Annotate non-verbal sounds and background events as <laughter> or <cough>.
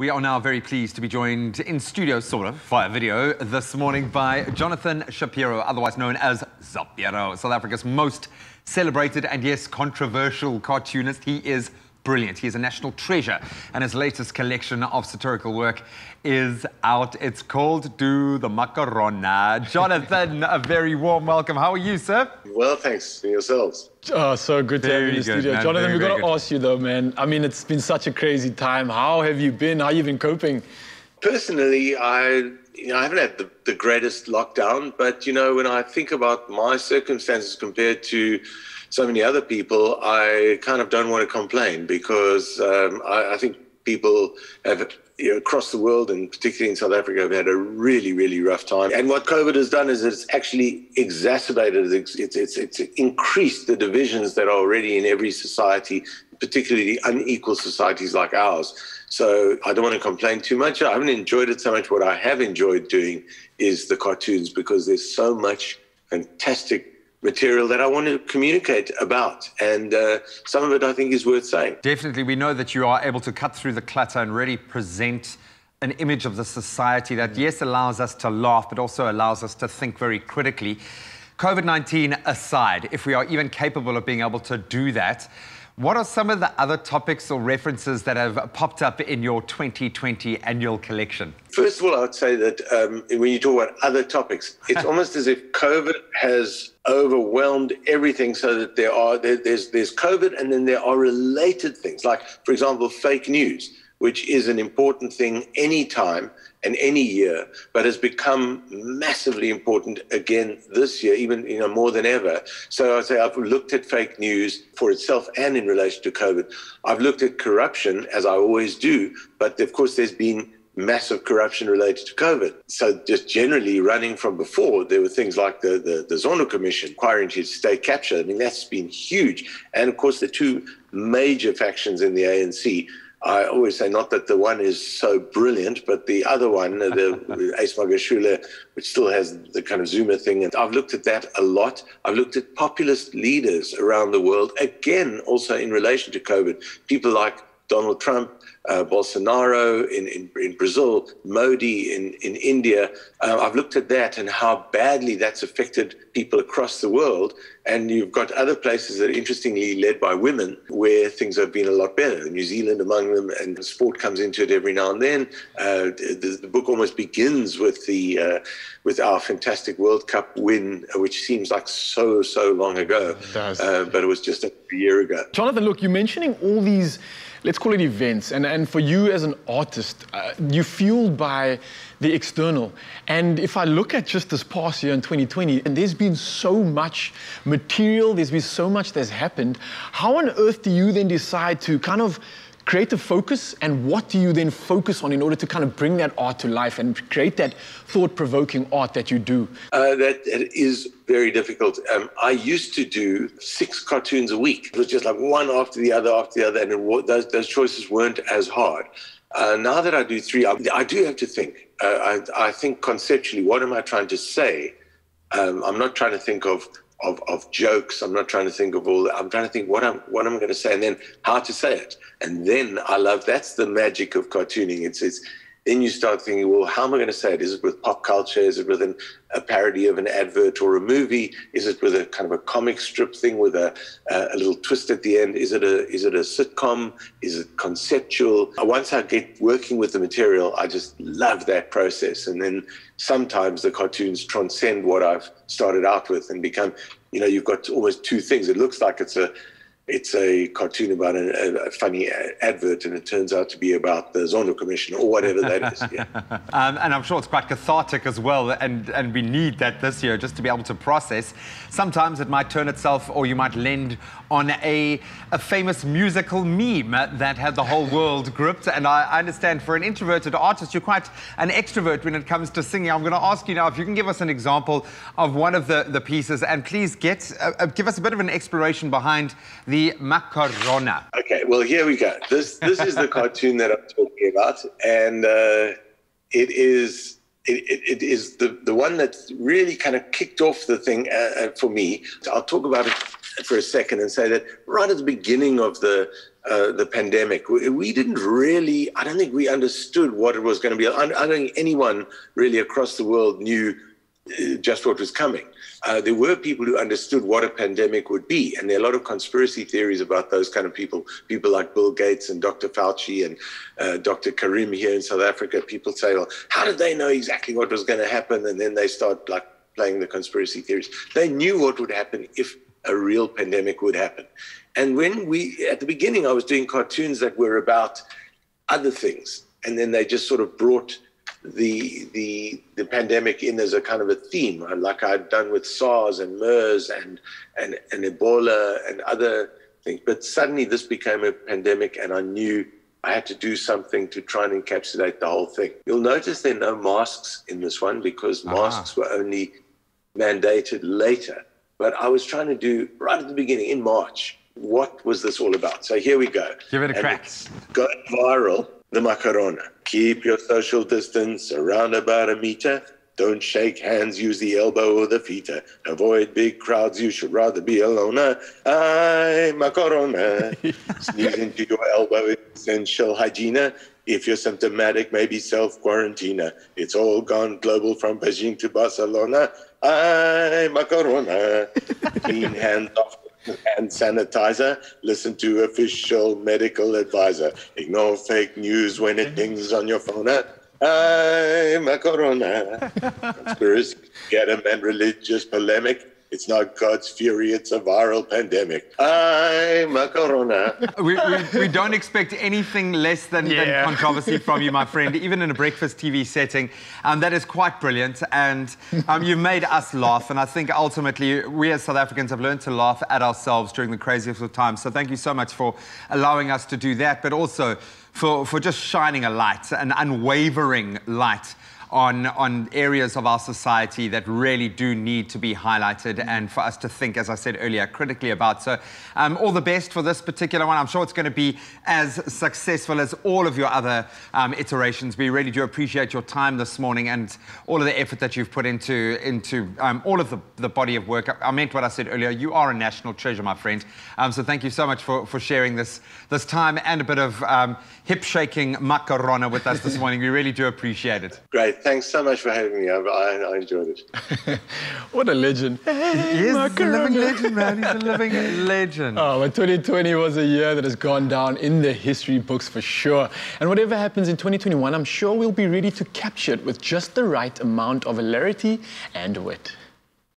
We are now very pleased to be joined in studio, sort of, via video this morning by Jonathan Shapiro, otherwise known as Zapiro, South Africa's most celebrated and, yes, controversial cartoonist. He is brilliant. He is a national treasure, and his latest collection of satirical work is out. It's called Do the Macorona. Jonathan, a very warm welcome. How are you, sir? Well, thanks. And yourselves? Oh, so good to Very have you in the good, studio. man. Jonathan, Very, we've got to good. ask you though, man. I mean, it's been such a crazy time. How have you been? How you been coping? Personally, I you know I haven't had the, the greatest lockdown, but you know when I think about my circumstances compared to so many other people, I kind of don't want to complain because um, I, I think people have you know, across the world and particularly in South Africa have had a really really rough time. And what COVID has done is it's actually exacerbated, it's it's it's, it's increased the divisions that are already in every society, particularly the unequal societies like ours. So I don't want to complain too much. I haven't enjoyed it so much. What I have enjoyed doing is the cartoons because there's so much fantastic material that I want to communicate about. And uh, some of it I think is worth saying. Definitely, we know that you are able to cut through the clutter and really present an image of the society that, yes, allows us to laugh, but also allows us to think very critically. COVID 19 aside, if we are even capable of being able to do that, what are some of the other topics or references that have popped up in your 2020 annual collection? First of all, I would say that um, when you talk about other topics, it's <laughs> almost as if COVID has overwhelmed everything, so that there are there, there's there's COVID, and then there are related things, like for example, fake news, which is an important thing any time and any year, but has become massively important again this year, even you know more than ever. So I say I've looked at fake news for itself and in relation to COVID. I've looked at corruption as I always do, but of course there's been massive corruption related to COVID. So just generally running from before, there were things like the, the, the Zondo Commission into state capture. I mean, that's been huge. And of course, the two major factions in the ANC, I always say not that the one is so brilliant, but the other one, the <laughs> Ace Magashule, which still has the kind of Zuma thing. And I've looked at that a lot. I've looked at populist leaders around the world, again, also in relation to COVID. People like Donald Trump, uh, Bolsonaro in, in, in Brazil, Modi in, in India. Uh, I've looked at that and how badly that's affected people across the world. And you've got other places that are interestingly led by women where things have been a lot better. New Zealand among them, and sport comes into it every now and then. Uh, the, the book almost begins with the uh, with our fantastic World Cup win, which seems like so so long ago, does. uh, but it was just a year ago. Jonathan, look, you're mentioning all these, let's call it events, and, and for you as an artist, uh, you're fueled by the external. And if I look at just this past year in 2020, and there's been so much material, there's been so much that's happened, how on earth do you then decide to kind of create a focus and what do you then focus on in order to kind of bring that art to life and create that thought-provoking art that you do? Uh, that, that is very difficult. Um, I used to do six cartoons a week. It was just like one after the other after the other, and it, those, those choices weren't as hard. Uh, now that I do three, I, I do have to think. Uh, I, I think conceptually, what am I trying to say? Um, I'm not trying to think of, of of jokes. I'm not trying to think of all that. I'm trying to think what I'm what am I going to say, and then how to say it. And then I love that's the magic of cartooning. It's it's then you start thinking, well, how am I going to say it? Is it with pop culture? Is it with a parody of an advert or a movie? Is it with a kind of a comic strip thing with a, a, little twist at the end? Is it a is it a sitcom? Is it conceptual? Uh, once I get working with the material, I just love that process. And then sometimes the cartoons transcend what I've started out with and become, you know, you've got almost two things. It looks like it's a it's a cartoon about a, a funny advert, and it turns out to be about the Zondo Commission or whatever that is. Yeah. <laughs> Um, and I'm sure it's quite cathartic as well, and, and we need that this year just to be able to process. Sometimes it might turn itself, or you might lend on a, a famous musical meme that had the whole world gripped. And I, I understand for an introverted artist, you're quite an extrovert when it comes to singing. I'm going to ask you now if you can give us an example of one of the, the pieces, and please get uh, uh, give us a bit of an exploration behind the macorona. Okay, well here we go. This this is the <laughs> cartoon that I'm talking about, and uh, it is. It, it, it is the, the one that really kind of kicked off the thing uh, uh, for me. I'll talk about it for a second and say that right at the beginning of the uh, the pandemic, we, we, didn't really, I don't think we understood what it was going to be. I, I don't think anyone really across the world knew uh, just what was coming. Uh, there were people who understood what a pandemic would be, and there are a lot of conspiracy theories about those kind of people. People like Bill Gates and Dr. Fauci and uh, Dr. Karim here in South Africa. People say, "Well, how did they know exactly what was going to happen?" And then they start like playing the conspiracy theories. They knew what would happen if a real pandemic would happen. And when we, at the beginning, I was doing cartoons that were about other things, and then they just sort of brought the the the pandemic in as a kind of a theme, like I'd done with SARS and MERS and and and Ebola and other things. But suddenly this became a pandemic, and I knew I had to do something to try and encapsulate the whole thing. You'll notice there are no masks in this one because uh-huh. masks were only mandated later. But I was trying to do right at the beginning in March. What was this all about? So here we go. Give it a and crack. Going viral the macorona. Keep your social distance around about a meter. Don't shake hands, use the elbow or the feet. Avoid big crowds, you should rather be alone. Ay, macorona. <laughs> Sneeze into your elbow, essential hygiene. If you're symptomatic, maybe self quarantine. It's all gone global from Beijing to Barcelona. Ay, macorona. <laughs> Clean hands off hand sanitizer. Listen to official medical advisor. Ignore fake news when it mm-hmm. dings on your phone. I'm a corona. <laughs> Conspiracy, get and religious polemic. It's not God's fury, it's a viral pandemic. I'm a corona. <laughs> We, we, we don't expect anything less than, yeah. than, controversy from you, my friend, even in a breakfast TV setting. Um, that is quite brilliant. And um, you've made us laugh. And I think ultimately, we as South Africans have learned to laugh at ourselves during the craziest of times. So thank you so much for allowing us to do that, but also for, for just shining a light, an unwavering light on, on areas of our society that really do need to be highlighted and for us to think, as I said earlier, critically about. So um, all the best for this particular one. I'm sure it's going to be as successful as all of your other um, iterations. We really do appreciate your time this morning and all of the effort that you've put into, into um, all of the, the body of work. I, I, meant what I said earlier. You are a national treasure, my friend. Um, so thank you so much for, for sharing this, this time and a bit of um, hip-shaking macorona with us this <laughs> morning. We really do appreciate it. Great thanks so much for having me. I, I, I enjoyed it. <laughs> what a legend. Hey, he is a living legend, man. He's a living <laughs> legend. Oh, but 2020 was a year that has gone down in the history books for sure. And whatever happens in 2021, I'm sure we'll be ready to capture it with just the right amount of hilarity and wit.